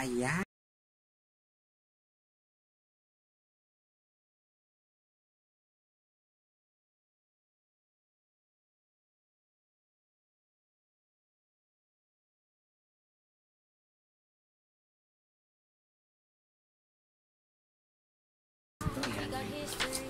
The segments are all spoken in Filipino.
Ayan. Ito, ayan.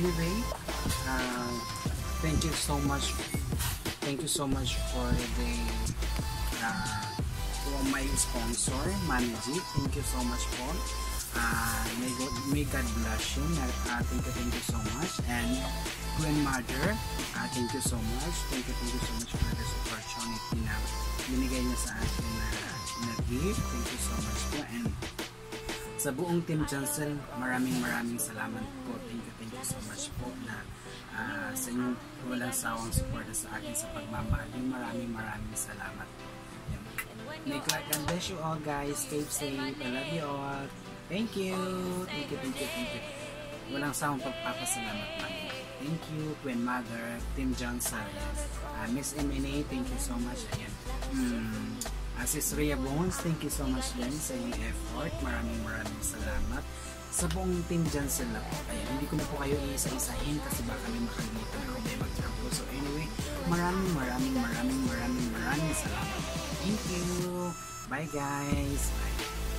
Anyway, uh, thank you so much thank you so much for the uh, for my sponsor, Manji. Thank you so much po. Uh, may, God, may God bless you. Uh, thank you, thank you so much. And grandmother, uh, thank you so much. Thank you, thank you so much for this opportunity na binigay niya sa akin na, na gift. Thank you so much po. And sa buong Team Johnson, maraming maraming salamat po. Thank you, thank you so much po na ah, sa inyong walang sawang suporta sa akin sa pagmamahal. Maraming maraming salamat. Yan. May God God bless you all guys. Stay safe. I love you all. Thank you. Thank you, thank you, thank you. Walang sawang pagpapasalamat namin. Thank you, Queen Mother, Team Johnson. Ah, Miss MNA, thank you so much. Ayan. Hmm. Uh, Sis Rhea Bones, thank you so much din sa inyong effort. Maraming maraming salamat. Sa buong team dyan sila po. Ayan, hindi ko na po kayo iisa-isahin kasi baka may makalimutan ako may magtrapo. So anyway, maraming maraming maraming maraming maraming salamat. Thank you. Bye guys. Bye.